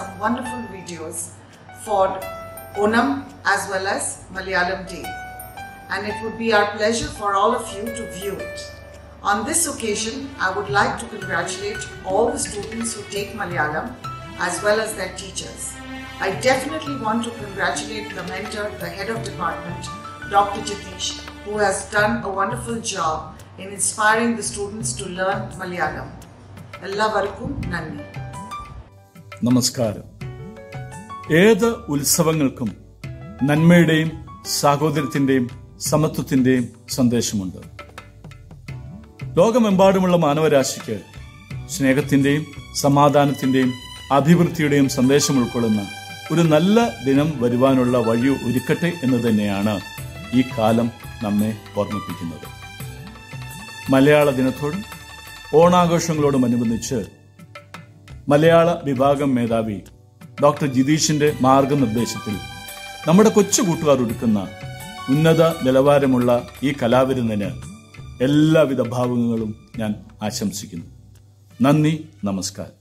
some wonderful videos for Onam as well as Malayalam Day. And it would be our pleasure for all of you to view it. On this occasion, I would like to congratulate all the students who take Malayalam as well as their teachers. I definitely want to congratulate the mentor, the head of department, Dr. Jatish, who has done a wonderful job in inspiring the students to learn Malayalam. Allavarkum Nanni. നമസ്കാരം. ഏത് ഉത്സവങ്ങൾക്കും നന്മയുടെയും സാഹോദര്യത്തിന്റെയും സമത്വത്തിന്റെയും സന്ദേശമുണ്ട്. ലോകമെമ്പാടുമുള്ള മാനവരാശിക്ക് സ്നേഹത്തിന്റെയും സമാധാനത്തിന്റെയും അഭിവൃദ്ധിയുടെയും സന്ദേശം ഉൾക്കൊള്ളുന്ന ഒരു നല്ല ദിനം വരുവാനുള്ള വഴി ഒരുക്കട്ടെ എന്ന് തന്നെയാണ് ഈ കാലം നമ്മെ ഓർമ്മിപ്പിക്കുന്നത്. മലയാള ദിനത്തോടും ഓണാഘോഷങ്ങളോടും അനുബന്ധിച്ച് മലയാള വിഭാഗം മേധാവി ഡോക്ടർ ജിതീഷിന്റെ മാർഗനിർദ്ദേശത്തിൽ നമ്മുടെ കൊച്ചു കൂട്ടുകാർ ഒരുക്കുന്ന ഉന്നത നിലവാരമുള്ള ഈ കലാവിരുന്നിന് എല്ലാവിധ ഭാവങ്ങളും ഞാൻ ആശംസിക്കുന്നു. നന്ദി നമസ്കാരം.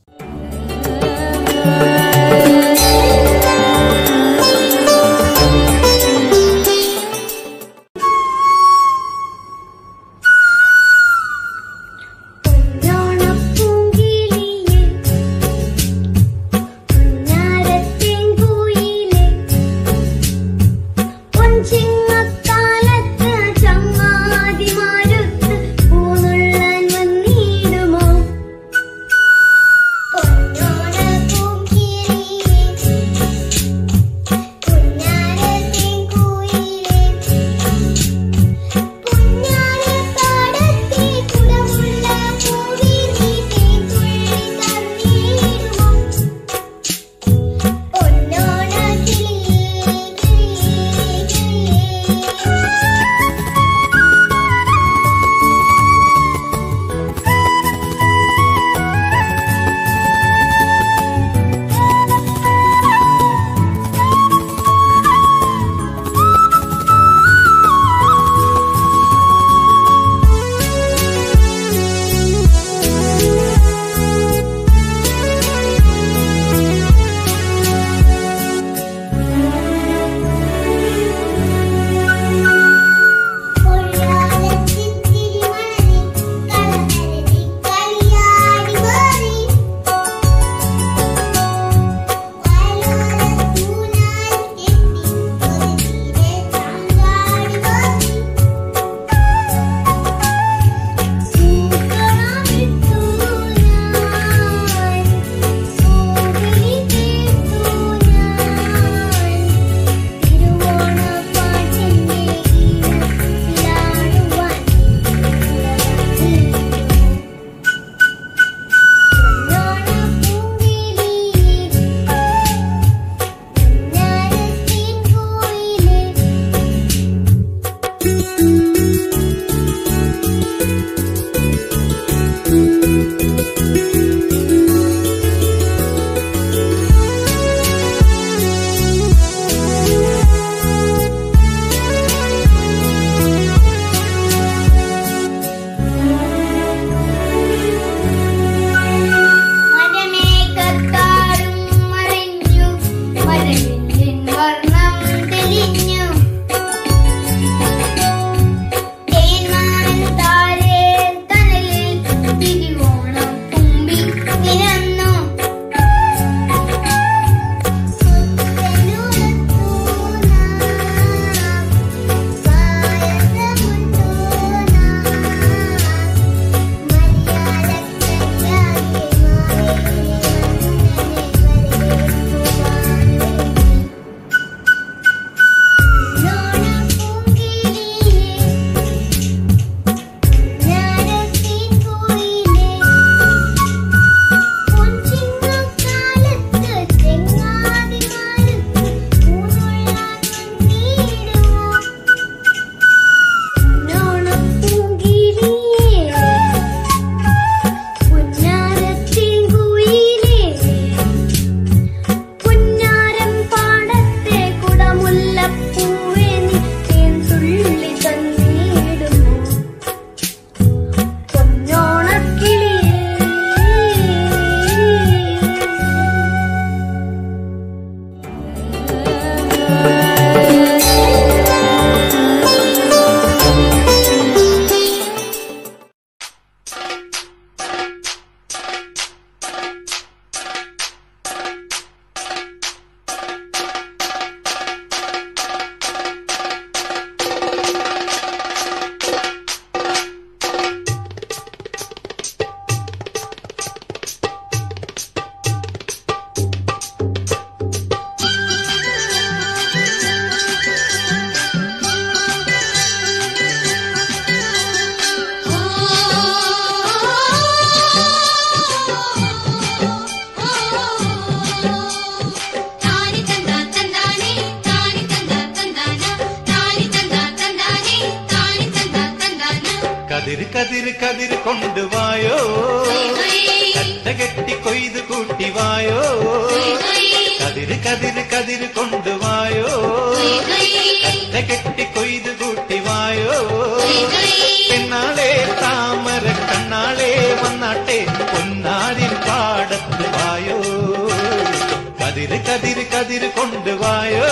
കതിര് കതിര് കൊണ്ടുവായോ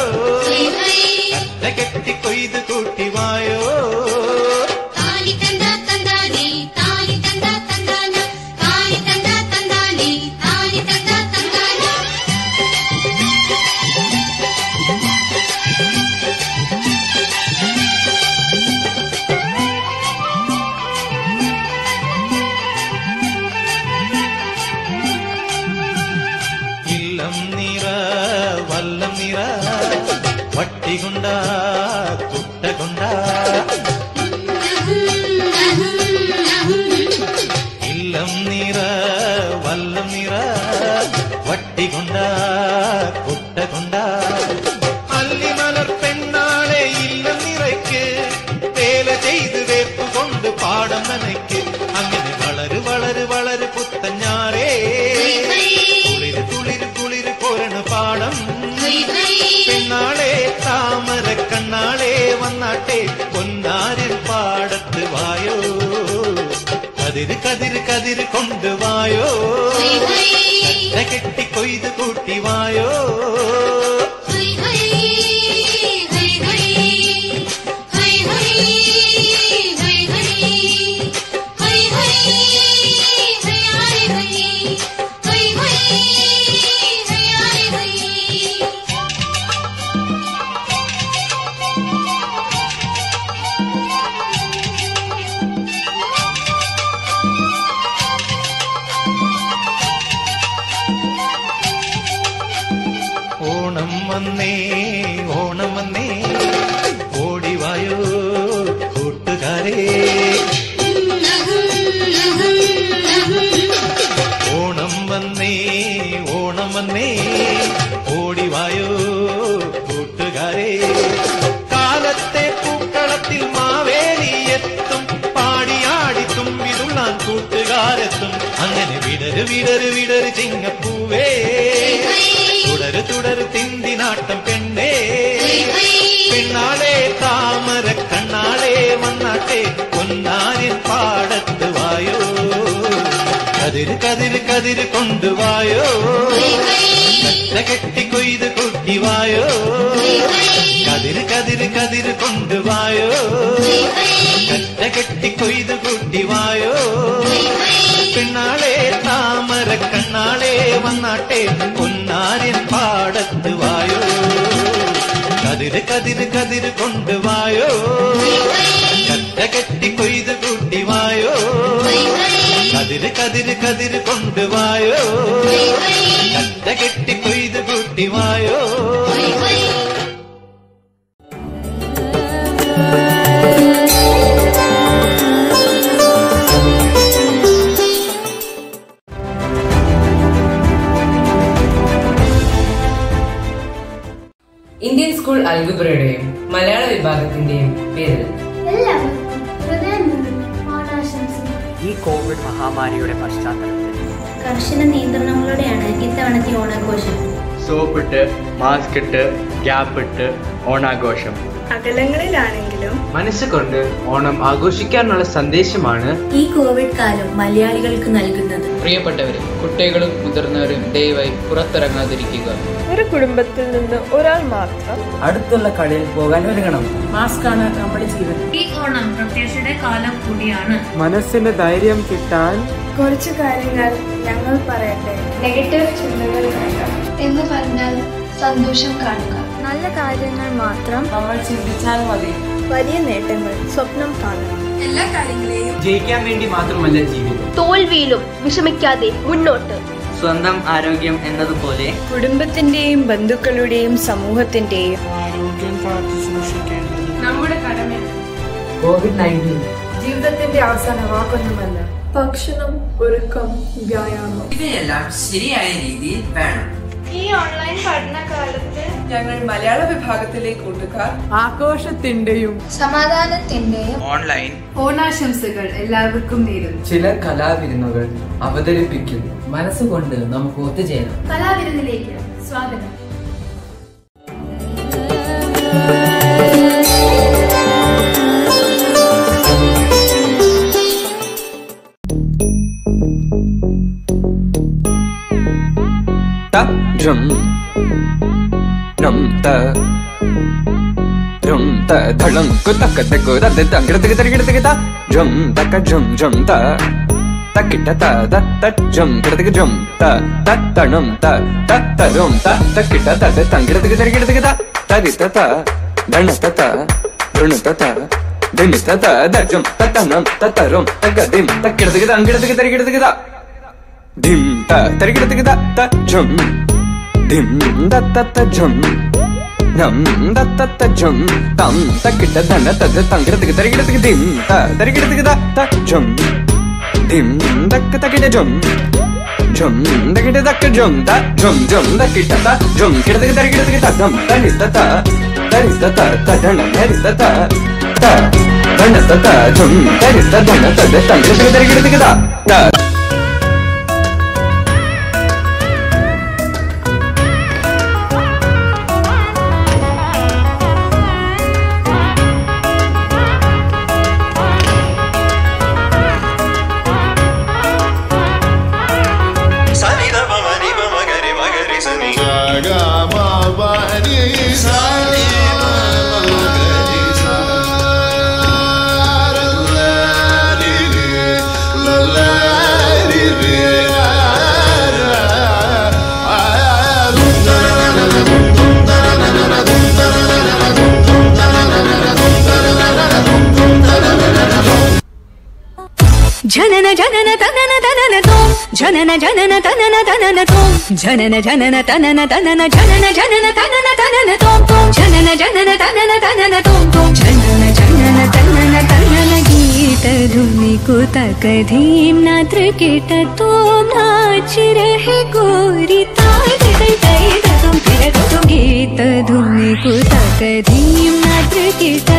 കട്ട കെട്ടി കൊയ്ത് കൂട്ടിവായോ വട്ടികൊണ്ട കുട്ടകൊണ്ട അല്ലിമലർ പെണ്ണാളെ ഇല്ലം നിറയ്ക്ക് വേല ചെയ്ത് വേപ്പ് കൊണ്ട് പാടം നനയ്ക്ക്. അങ്ങനെ വളര് വളര് വളര് പുത്തഞ്ഞാറേ. തുളിര് തുളിര് തുളിര് പോരണ പാടം. പെണ്ണാളെ താമര കണ്ണാളെ വന്നാട്ടെ പൊന്നാരിൽ പാടത്ത് വായോ. കതിര് കതിര് കതിര് കൊണ്ടുവായോ കട്ട വിടര് വിടരു വിടരു ചിങ്ങപ്പൂവേ. തുടരു തുടരു തിന്തി നാട്ടം പെണ്ണേ. പെണ്ണാളെ താമര കണ്ണാളെ വന്നാട്ടെ പൊന്നാരിൻ പാടത്ത് വായോ. കതിര് കതിര് കതിര് കൊണ്ടുവായോ കട്ട കെട്ടി കൊയ്ത് കൊട്ടിവായോ കതിര് കതിര് കതിര് കൊണ്ടുവായോ കട്ട കെട്ടി കൊയ്ത് കൊട്ടിവായോ പെണ്ണാളെ താമര കണ്ണാളെ വന്നാട്ടെ പൊന്നാരിൻ പാടത്ത് വായോ. കതിര് കതിര് കതിര് കൊണ്ടുവായോ കത്ത കെട്ടി കൊയ്ത് കൂട്ടിവായോ കതിര് കതിര് കതിര് കൊണ്ടുവായോ കത്ത കെട്ടി കൊയ്ത് കൂട്ടിവായോ അൽഗുബ്രയുടെയും മലയാള വിഭാഗത്തിന്റെയും പേരിൽ. എല്ലാവർക്കും ഹൃദയം ഓണാശംസകൾ ഈ കോവിഡ് മഹാമാരിയുടെ പശ്ചാത്തലത്തിൽ കർശന നിയന്ത്രണങ്ങളോടെയാണ് ഇത്തവണത്തെ ഓണാഘോഷം. സോപ്പിട്ട് മാസ്ക് ഇട്ട് ഗ്യാപ്പ് ഇട്ട് ഓണാഘോഷം. അകലങ്ങളിലാണെങ്കിലും മനസ്സുകൊണ്ട് ഓണം ആഘോഷിക്കാനുള്ള സന്ദേശമാണ് ഈ കോവിഡ് കാലം മലയാളികൾക്ക് നൽകുന്നത്. പ്രിയപ്പെട്ടവരും കുട്ടികളും മുതിർന്നവരും ദയവായി പുറത്തിറങ്ങാതിരിക്കുക. ഒരു കുടുംബത്തിൽ നിന്ന് ഒരാൾ മാത്രം അടുത്തുള്ള കളിയിൽ പോകാൻ ഒരുങ്ങണം. മാസ്കാണ് നമ്മുടെ ജീവൻ. ഈ ഓണം പ്രത്യാശയുടെ കാലം കൂടിയാണ്. മനസ്സിന് ധൈര്യം കിട്ടാൻ കുറച്ച് കാര്യങ്ങൾ ഞങ്ങൾ പറയട്ടെ. നെഗറ്റീവ് ചിന്തകൾ എന്ന് പറഞ്ഞാൽ സന്തോഷം കാണുക. നല്ല കാര്യങ്ങൾ മാത്രം നമ്മൾ ചിന്തിച്ചാൽ മതി. വലിയ നേട്ടങ്ങൾ സ്വപ്നം കാണുക. എല്ലാ കാര്യങ്ങളെയും ജയിക്കാൻ വേണ്ടി മാത്രമല്ല ജീവിതം. തോൽവിയിലും വിഷമിക്കാതെ മുന്നോട്ട്. സ്വന്തം ആരോഗ്യം എന്നതുപോലെ കുടുംബത്തിന്റെയും ബന്ധുക്കളുടെയും സമൂഹത്തിന്റെയും ആരോഗ്യം നമ്മുടെ കടമ കോവിഡ് നയന്റീൻ. ജീവിതത്തിന്റെ അവസാന വാക്കൊന്നുമല്ല ഭക്ഷണം ഒരുക്കം വ്യായാമം. ഇവയെല്ലാം ശരിയായ രീതിയിൽ വേണം. ഈ ഓൺലൈൻ പഠനകാലത്ത് ഞങ്ങൾ മലയാള വിഭാഗത്തിലെ കൂട്ടുകാർ. ആഘോഷത്തിന്റെയും സമാധാനത്തിന്റെയും ഓൺലൈൻ ഓണാശംസകൾ എല്ലാവർക്കും നേരുന്നു. ചില കലാവിരുന്നുകൾ അവതരിപ്പിക്കുന്നു. മനസ്സുകൊണ്ട് നമുക്ക് ഒത്തുചേരാം. കലാവിരുന്നിലേക്ക് സ്വാഗതം. Drum drum ta drum ta dhalang ku tak tak ku da da gira gira gira gira ta drum ta ka drum drum ta ta kita ta da ta drum gira gira drum ta ta ta drum ta ta ta drum ta ta kita ta da ta gira gira gira gira ta ta ri ta ta dana ta ta drum ta ta dim ta ta da drum ta ta nam ta ta rum ta ga dim ta gira gira gira gira gira gira ta dim ta ta gira gira ta drum dim da ta ta drum धिम Dutt झम ಧಮ್ ದತ್ತ ತ ಝಮ್ ತಂ ತಕ್ಕಿಟ್ಟ ಧನ ತದ ತಂಗಿಡ ತೆಗೆ ತರಿಗಿಡ ತೆಗೆ ಧಿಮ್ ತ ತರಿಗಿಡ ತೆಗೆ the ತ ಝಮ್ ಧಿಮ್ ದಕ್ಕ ತಕಿಡ ಝಮ್ ಝಮ್ ದಕಿಟ ದಕ್ಕ ಝಮ್ ದ ಝಮ್ ಝಮ್ ದಕಿಟ ತ ಝಮ್ ಕಿಡ ತೆಗೆ ತರಿಗಿಡ ತೆಗೆ ತ ಧಮ್ ತನಿ ತ ತ ತನಿ ತ ತ ತ ಧನ ಹರಿ ತ ತ ತ ಧನ ತ ತ ಝಮ್ ತನಿ ತ ಧನ ತದ ತಂಗಿಡ ತೆಗೆ ತರಿಗಿಡ ತೆಗೆ ದ ತ जनन जनन तनन तनन तोम जनन जनन तनन तनन तोम जनन जनन तनन तनन जनन जनन तनन तनन तोम तुम जनन जनन तनन तनन तोम तोम जनन जनन तनन तनन गीत धुनि कुत धीम नात्र त्रिकेट तोम नाच रहे गोरी ताय तय तय तुम फिर तुम गीत धुनि कुत कधीम ना त्रिकेट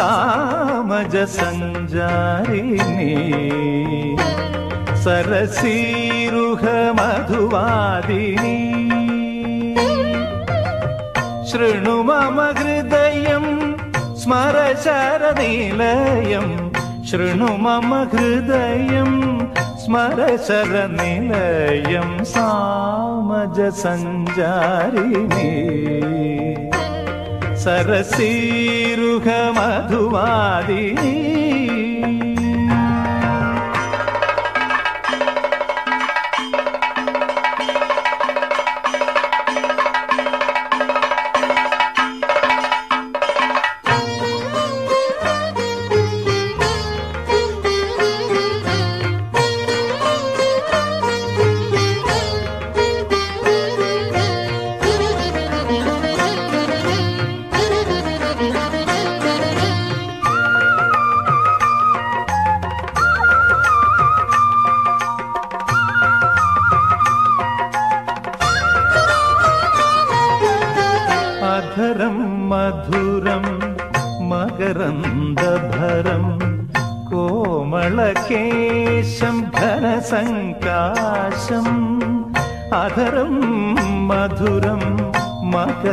सामज सञ्जारिणी सरसिरुहमधुवारिणि शृणु मम हृदयं स्मरशरणिलयं शृणु मम हृदयं स्मरशरणिलयं सामज सञ्जारिणी सरसिरुघमधुमादिनी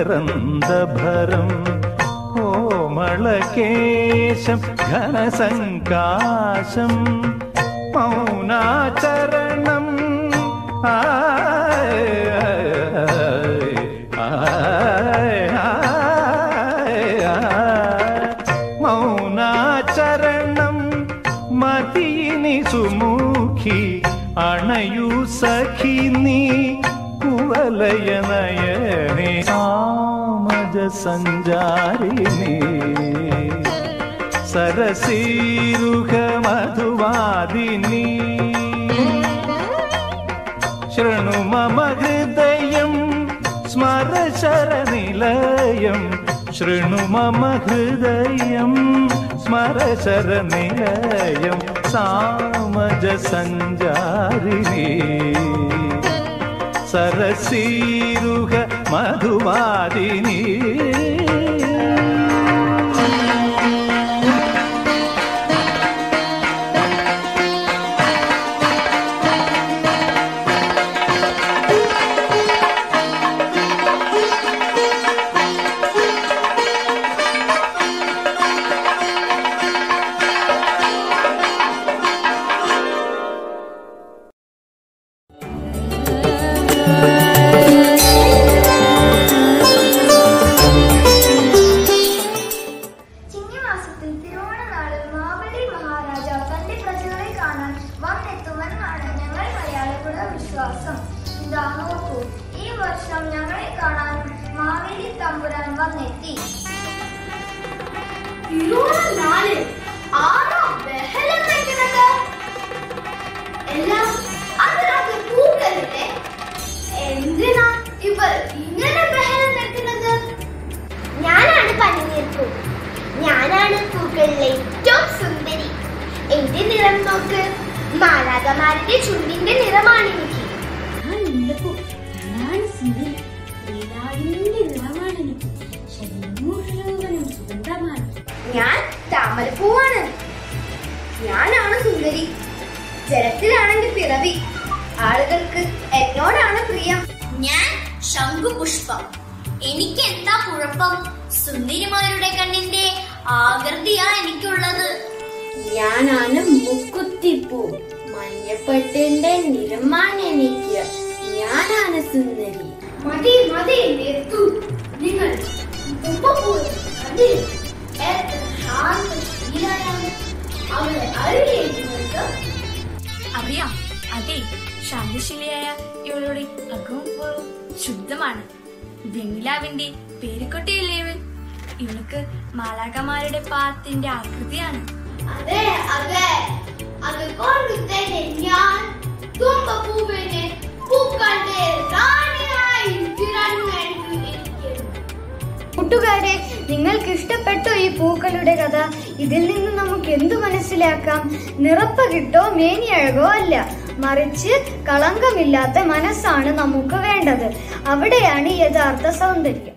മകരന്ദഭരം കോമളകേശം ഘനസങ്കാശം മൗനാചരണം. മൗനാചരണം മതിയിനി സുമുഖി അണയു സഖി നീ കുവലയ നയനേ ಸಂಜಾರಿಣಿ ಸರಸೀರುಖ ಮಧುವಾದಿನಿ ಶೃಣು ಮಮ ಹೃದಯ ಸ್ಮರ ಶರನಿಲಯಂ ಶೃಣು ಮಮ ಹೃದಯ ಸ್ಮರ ಶರನಿಲಯಂ ಸಾಮಜ ಸಂಜಾರಿಣಿ సరసీరుగ మధువాదిని ചിങ്ങമാസത്തിൽ തിരുവോണനാളിൽ മാവേലി മഹാരാജാവ് തന്റെ പ്രജകളെ കാണാൻ വന്നെത്തുമെന്നാണ് ഞങ്ങൾ മലയാളികളുടെ വിശ്വാസം. ഇതാ നോക്കൂ ഈ വർഷം ഞങ്ങളെ കാണാൻ മാവേലി തമ്പുരാൻ വന്നെത്തി. തിരുവോണനാളിൽ ആരാ ബഹളം വെക്കുന്നത്? എല്ലാം അതിനകത്ത് പൂക്കളില്ലേ എന്തിനാ ഇവർ ഇങ്ങനെ ബഹളം വെക്കുന്നത്? ഞാനാണ് പനിനീർപ്പൂ. ഞാനാണ് ഏറ്റവും സുന്ദരി. എന്റെ നിറം നോക്ക്. മാലാകമാരുടെ ചുണ്ടിന്റെ നിറമാണ് എനിക്ക്. ഞാൻ താമരപ്പൂവാണ്. ഞാനാണ് സുന്ദരി. പിറവി. ആളുകൾക്ക് എന്നോടാണ് പ്രിയം. ഞാൻ ശംഖുപുഷ്പം. എനിക്ക് എന്താ കുഴപ്പം? സുന്ദരിമാരുടെ കണ്ണിന്റെ ആകൃതിയാ എനിക്കുള്ളത്. ഞാനാണ് മുക്കുത്തിപ്പൂ. മഞ്ഞപ്പട്ടിന്റെ നിറമാണ് എനിക്ക്. ഞാനാണ് സുന്ദരി. മതി മതി എത്തു നിങ്ങൾ അറിയാം. അതെ ശാന്തശീലയായ ഇവളുടെ അകവും ശുദ്ധമാണ്. വെണ്ണിലാവിന്റെ പേരുക്കൊട്ടിയല്ലേ ഇവൾക്ക് മാലാകമാരുടെ പാത്തിന്റെ ആകൃതിയാണ്. അതെ അതെ. അതുകൊണ്ട് തന്നെ ഞാൻ തുമ്പപ്പൂവിനെ പൂക്കളുടെ റാണിയായി കൂട്ടുകാരെ നിങ്ങൾക്ക് ഇഷ്ടപ്പെട്ടോ ഈ പൂക്കളുടെ കഥ? ഇതിൽ നിന്ന് നമുക്ക് എന്തു മനസ്സിലാക്കാം? നിറപ്പ് കിട്ടോ മേനിയഴകോ അല്ല. മറിച്ച് കളങ്കമില്ലാത്ത മനസ്സാണ് നമുക്ക് വേണ്ടത്. അവിടെയാണ് യഥാർത്ഥ സൗന്ദര്യം.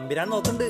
തമ്പിരാൻ നോക്കണ്ട്.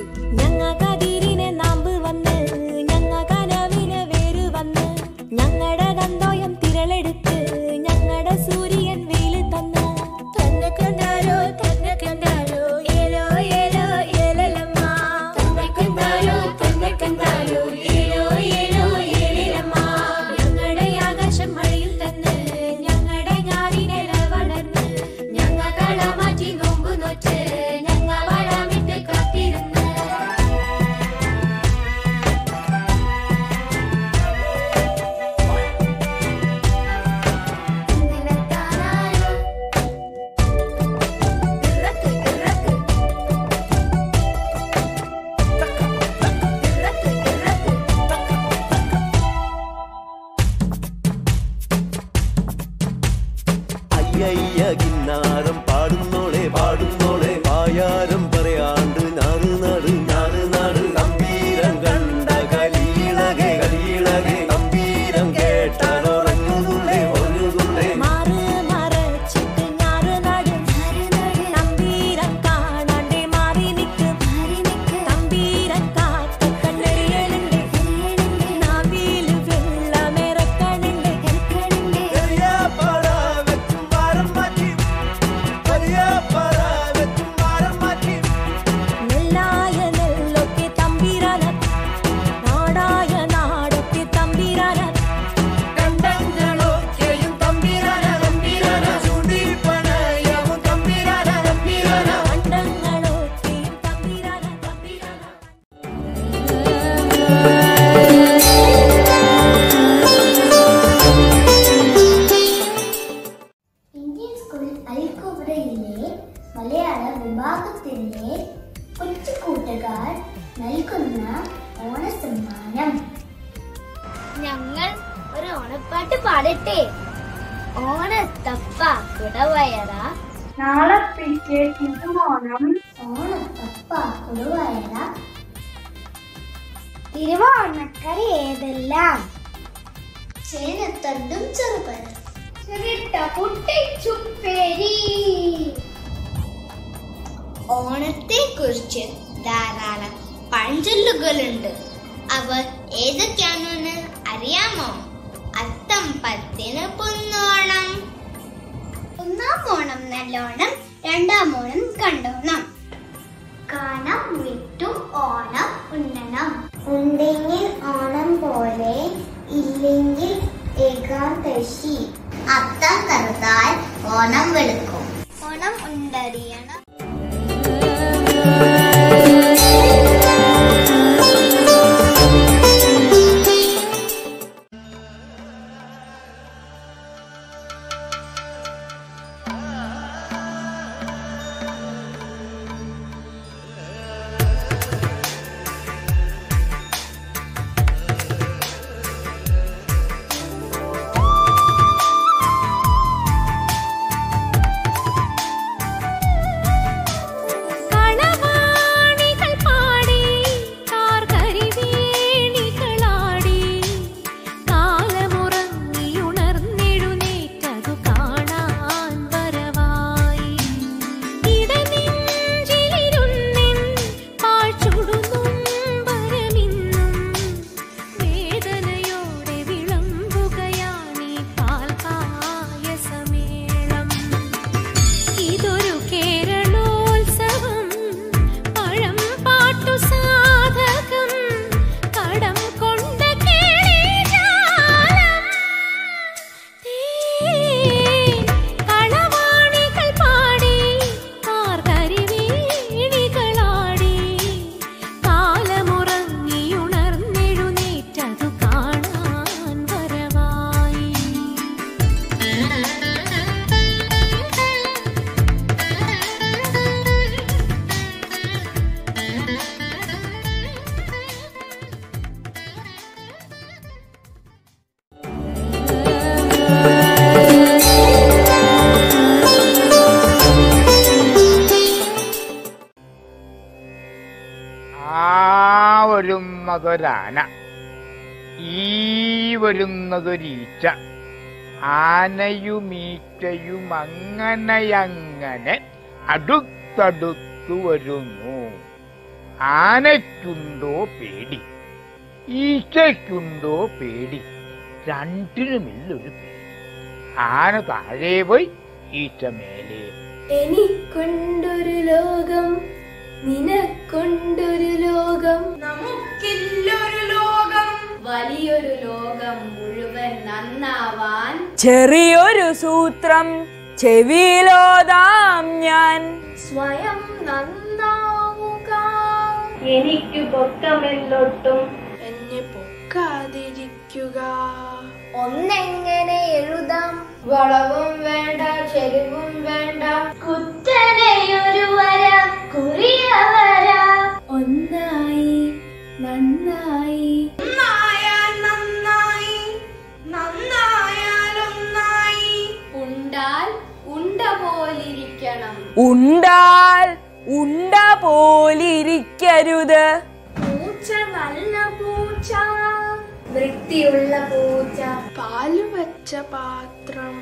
വരുന്നതൊരാന ഈ വരുന്നതൊരീച്ച ആനയുമീറ്റയും അങ്ങനെയങ്ങനെ അടുത്തടുത്തു വരുന്നു. ആനയ്ക്കുണ്ടോ പേടി ഈച്ചയ്ക്കുണ്ടോ പേടി രണ്ടിനുമില്ലൊരു പേടി. ആന താഴെ പോയി ഈച്ച മേലെ. എനിക്കുണ്ടൊരു ലോകം നിനക്കൊണ്ടൊരു ലോകം. നമുക്കില്ലൊരു ലോകം. വലിയൊരു ലോകം മുഴുവൻ നന്നാവാൻ. ചെറിയൊരു സൂത്രം ചെവിയിലോതാം ഞാൻ. സ്വയം നന്നാവുക. എനിക്ക് പൊക്കമെല്ലൊട്ടും എന്നെ പൊക്കാതിരിക്കുക. ഒന്നെങ്ങനെ എഴുതാം? വളവും വേണ്ട ചെരുവും വേണ്ട. കുത്തനെയൊരു വര കുറിയ വര. ഒന്നായി നന്നായി. ഉണ്ടാൽ ഉണ്ട പോലിരിക്കണം. ഉണ്ടാൽ ഉണ്ട പോലിരിക്കരുത്. പൂച്ച നല്ല പൂച്ച വൃത്തിയുള്ള പൂച്ച പാൽ വെച്ച പാത്രം.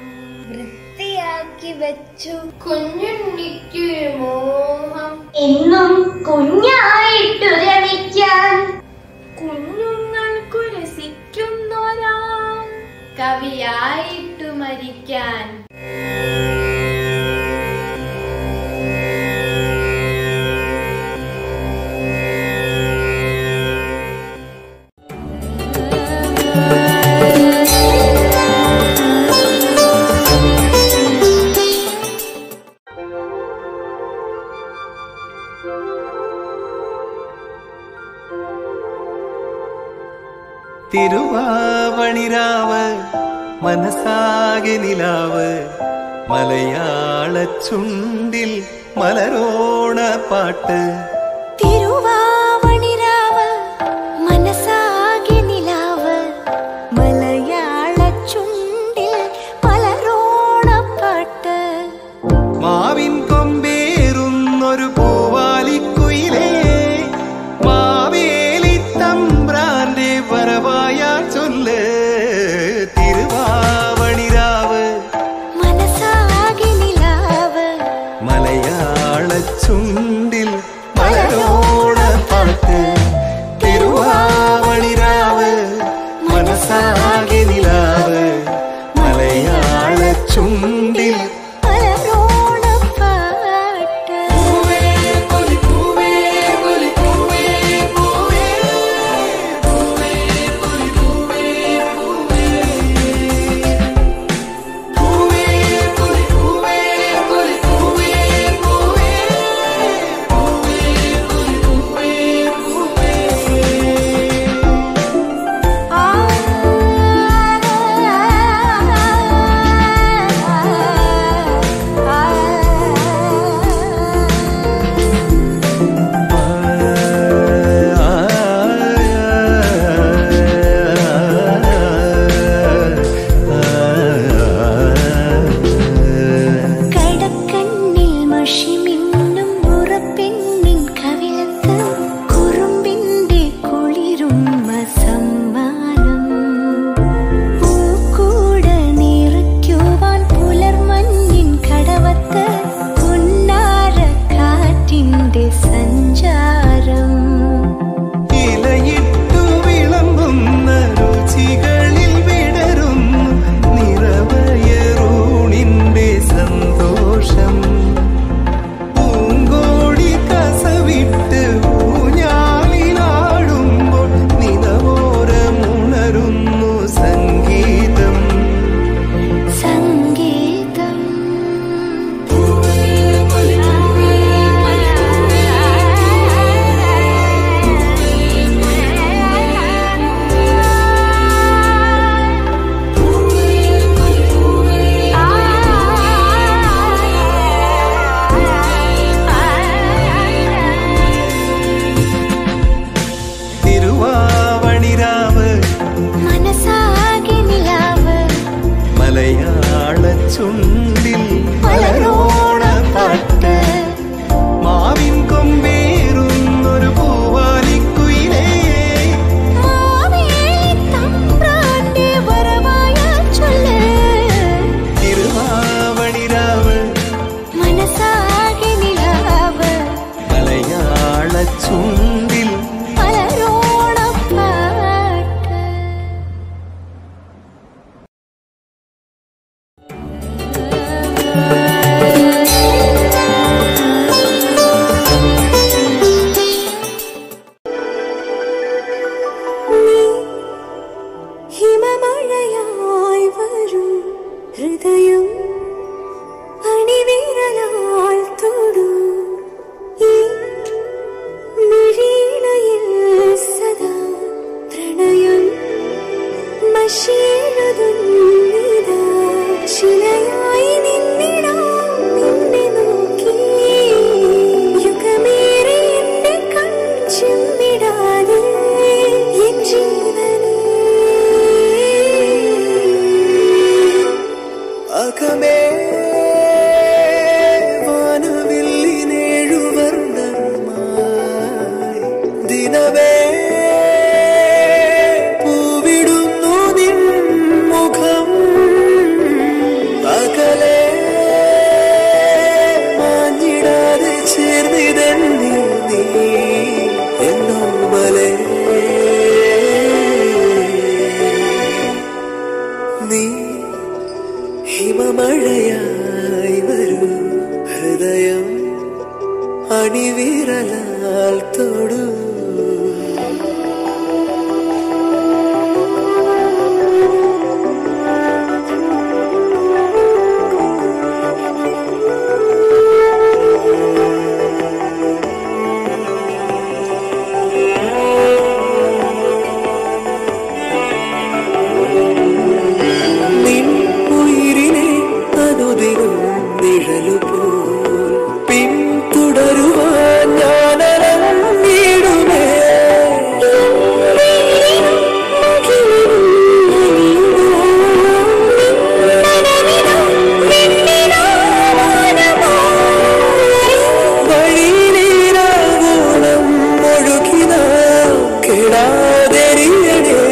വൃത്തിയാക്കി വെച്ചു. കുഞ്ഞുണ്ണിക്ക് മോഹം. എന്നും കുഞ്ഞായിട്ടു രമിക്കാൻ കുഞ്ഞുങ്ങൾക്കു രസിക്കുന്നൊരാ. കവിയായിട്ടു മരിക്കാൻ. ചുണ്ടിൽ മലരോണ പാട്ട് தேடி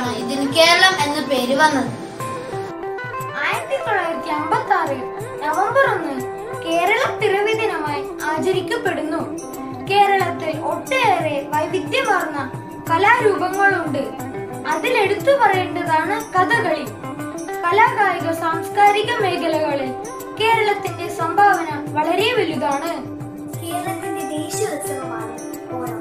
നാടായതുകൊണ്ടാണ് ഇതിന് കേരളം എന്ന പേര് വന്നത്. ആയിരത്തി തൊള്ളായിരത്തി അമ്പത്തി ആറിൽ നവംബർ ഒന്ന് കേരള പിറവി ദിനമായി ആചരിക്കപ്പെടുന്നു. കേരളത്തിൽ ഒട്ടേറെ വൈവിധ്യമാർന്ന കലാരൂപങ്ങളുണ്ട്. അതിലെടുത്തു പറയേണ്ടതാണ് കഥകളി. കലാകായിക സാംസ്കാരിക മേഖലകളിൽ കേരളത്തിന്റെ സംഭാവന വളരെ വലുതാണ്. കേരളത്തിന്റെ ദേശീയ ഉത്സവമാണ് ഓണം.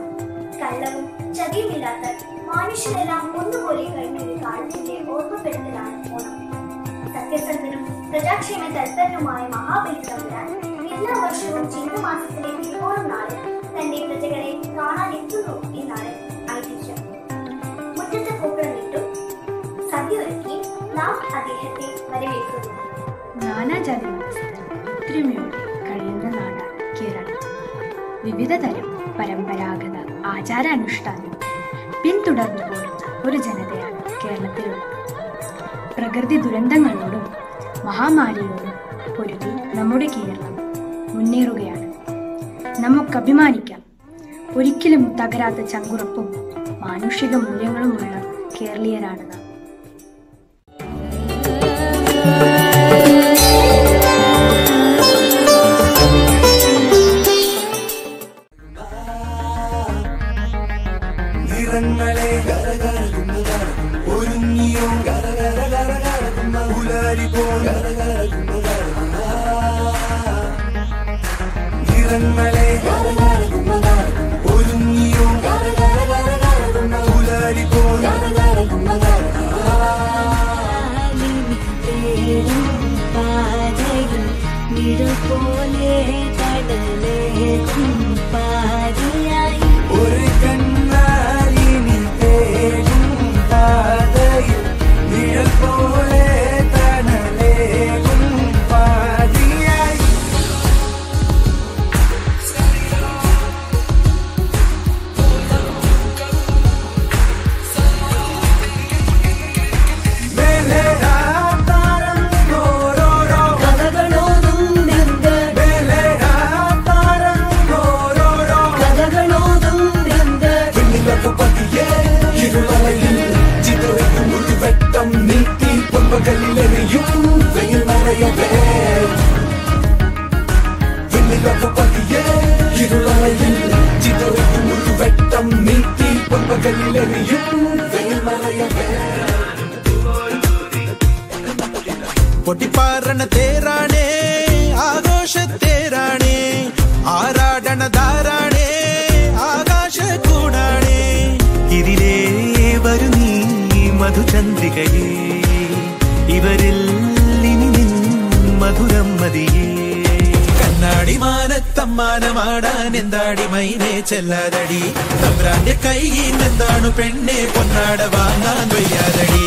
കള്ളവും ചതിയുമില്ലാത്ത മനുഷ്യരെല്ലാം ഒന്നുപോലെ കഴിഞ്ഞ കാലത്തിന്റെ ഓർമ്മപ്പെടുത്തലാണ് ഓണം. സത്യസന്ധനും പ്രജാക്ഷേമ തൽപരനുമായ മഹാബലി തമ്പുരാൻ എല്ലാ വർഷവും ചിങ്ങമാസത്തിലെ തിരുവോണം നാളിൽ തന്റെ പ്രജകളെ കാണാൻ എത്തുന്നു എന്നാണ് ഐതിഹ്യം. മുറ്റത്ത് പൂക്കളമിട്ടും സദ്യ ഒരുക്കി നാം അദ്ദേഹത്തെ വരവേൽക്കുന്നു. നാനാജാതി കഴിയുന്ന നാടാണ് കേരളം. വിവിധ തരം പരമ്പരാഗത ആചാരാനുഷ്ഠാനം പിന്തുടർന്നു പോരുന്ന ഒരു ജനതയാണ് കേരളത്തിലുള്ളത്. പ്രകൃതി ദുരന്തങ്ങളോടും മഹാമാരിയോടും പൊരുതി നമ്മുടെ കേരളം മുന്നേറുകയാണ്. നമുക്ക് അഭിമാനിക്കാം. ഒരിക്കലും തകരാത്ത ചങ്കുറപ്പും മാനുഷിക മൂല്യങ്ങളുമുള്ള കേരളീയരാണ് നാം. മധുചന്ദ്രികയേ ഇവരിൽ ഇനി നിൻ മധുരം മതിയേ കണ്ണാടി മാനത്തമ്മാനമാടാൻ എന്താടി മൈനെ ചെല്ലാതടി തമ്പ്രാന്റെ കൈയിൽ എന്താണ് പെണ്ണെ പൊന്നാട വാങ്ങാൻ വയ്യാതടി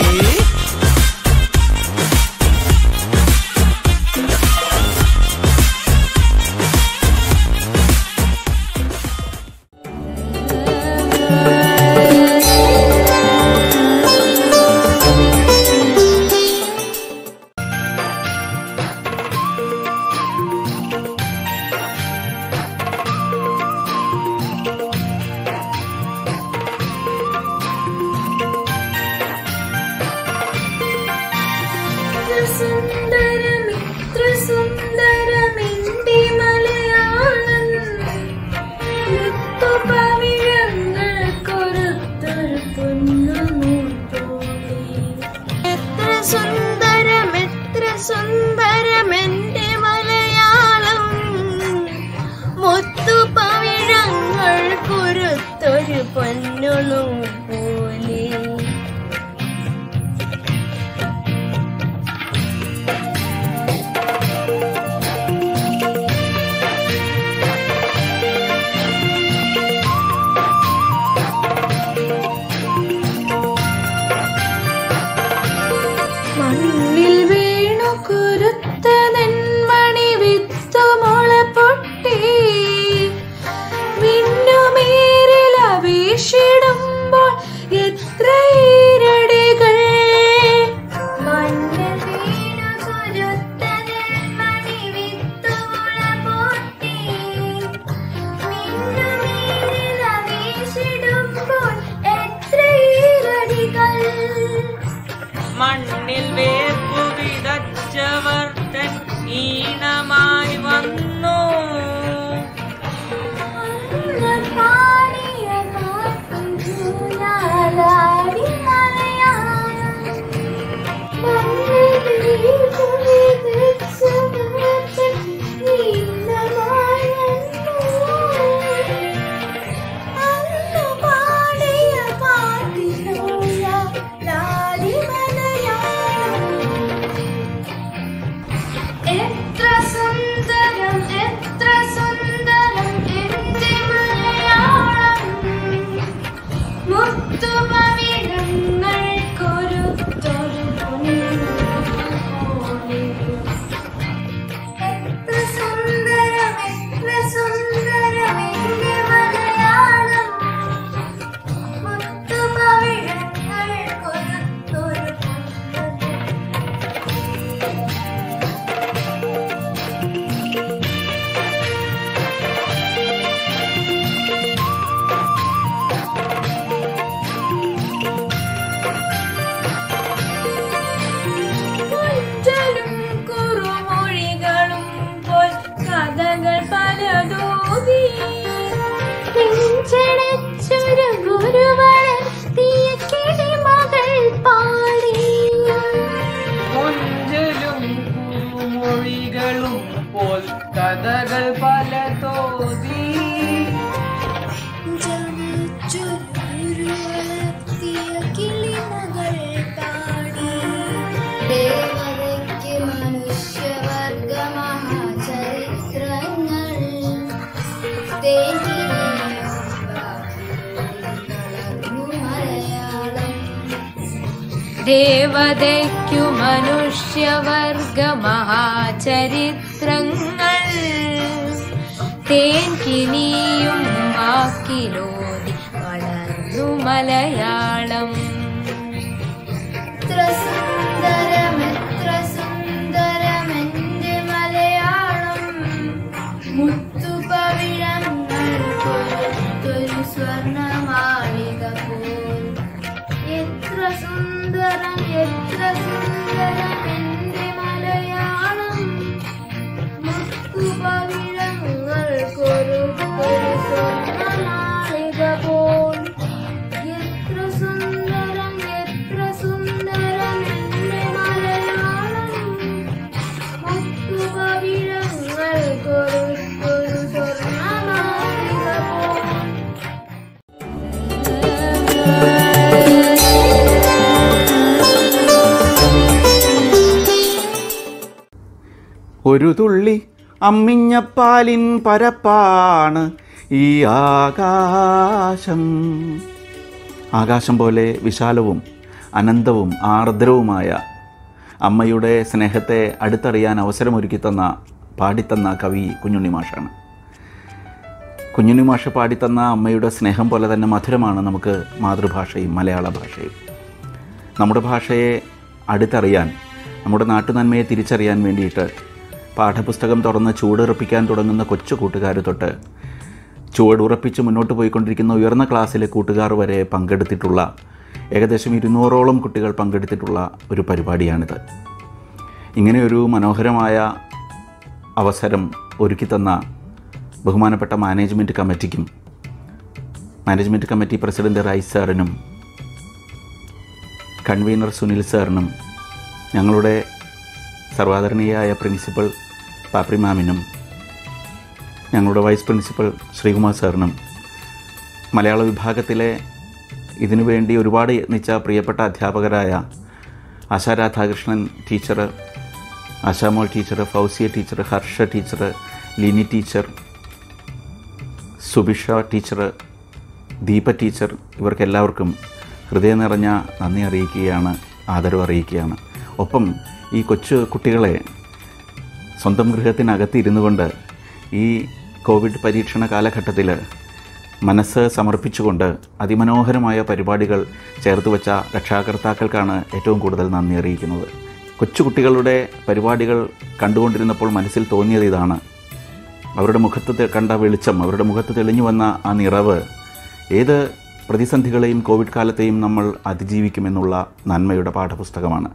മഹാചരിത്രങ്ങൾ ഒരു തുള്ളി അമ്മിഞ്ഞപ്പാലിൻ പരപ്പാണ് ഈ ആകാശം. ആകാശം പോലെ വിശാലവും അനന്തവും ആർദ്രവുമായ അമ്മയുടെ സ്നേഹത്തെ അടുത്തറിയാൻ അവസരമൊരുക്കി തന്ന പാടിത്തന്ന കവി കുഞ്ഞുണ്ണി മാഷാണ്. കുഞ്ഞുണ്ണി മാഷ പാടിത്തന്ന അമ്മയുടെ സ്നേഹം പോലെ തന്നെ മധുരമാണ് നമുക്ക് മാതൃഭാഷയും മലയാള ഭാഷയും. നമ്മുടെ ഭാഷയെ അടുത്തറിയാൻ നമ്മുടെ നാട്ടുനന്മയെ തിരിച്ചറിയാൻ വേണ്ടിയിട്ട് പാഠപുസ്തകം തുറന്ന് ചൂടുറപ്പിക്കാൻ തുടങ്ങുന്ന കൊച്ചു കൂട്ടുകാർ തൊട്ട് ചുവടുറപ്പിച്ച് മുന്നോട്ട് പോയിക്കൊണ്ടിരിക്കുന്ന ഉയർന്ന ക്ലാസ്സിലെ കൂട്ടുകാർ വരെ പങ്കെടുത്തിട്ടുള്ള ഏകദേശം ഇരുന്നൂറോളം കുട്ടികൾ പങ്കെടുത്തിട്ടുള്ള ഒരു പരിപാടിയാണിത്. ഇങ്ങനെയൊരു മനോഹരമായ അവസരം ഒരുക്കി തന്ന ബഹുമാനപ്പെട്ട മാനേജ്മെന്റ് കമ്മിറ്റിക്കും മാനേജ്മെന്റ് കമ്മിറ്റി പ്രസിഡന്റ് റൈസ് സാറിനും കൺവീനർ സുനിൽ സാറിനും ഞങ്ങളുടെ സർവാദരണീയായ പ്രിൻസിപ്പൽ പാപ്രി മാമിനും ഞങ്ങളുടെ വൈസ് പ്രിൻസിപ്പൽ ശ്രീകുമാർ സാറിനും മലയാള വിഭാഗത്തിലെ ഇതിനു വേണ്ടി ഒരുപാട് യത്നിച്ച പ്രിയപ്പെട്ട അധ്യാപകരായ Asha Radhakrishnan teacher Ashamol teacher Fousiya teacher Harsha teacher Lini teacher Subhisha teacher Deepa teacher ഇവർക്കെല്ലാവർക്കും ഹൃദയം നിറഞ്ഞ നന്ദി അറിയിക്കുകയാണ് ആദരവ് അറിയിക്കുകയാണ്. ഒപ്പം ഈ കൊച്ചു കുട്ടികളെ സ്വന്തം ഗൃഹത്തിനകത്ത് ഇരുന്നു കൊണ്ട് ഈ കോവിഡ് പരീക്ഷണ കാലഘട്ടത്തിൽ മനസ്സ് സമർപ്പിച്ചുകൊണ്ട് അതിമനോഹരമായ പരിപാടികൾ ചേർത്ത് വെച്ച രക്ഷാകർത്താക്കൾക്കാണ് ഏറ്റവും കൂടുതൽ നന്ദി അറിയിക്കുന്നത്. കൊച്ചുകുട്ടികളുടെ പരിപാടികൾ കണ്ടുകൊണ്ടിരുന്നപ്പോൾ മനസ്സിൽ തോന്നിയത് ഇതാണ്. അവരുടെ മുഖത്ത് കണ്ട വെളിച്ചം അവരുടെ മുഖത്ത് തെളിഞ്ഞു വന്ന ആ നിറവ് ഏത് പ്രതിസന്ധികളെയും കോവിഡ് കാലത്തെയും നമ്മൾ അതിജീവിക്കുമെന്നുള്ള നന്മയുടെ പാഠപുസ്തകമാണ്.